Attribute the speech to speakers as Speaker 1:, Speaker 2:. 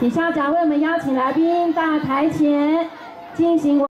Speaker 1: 请校长为我们邀请来宾到台前进行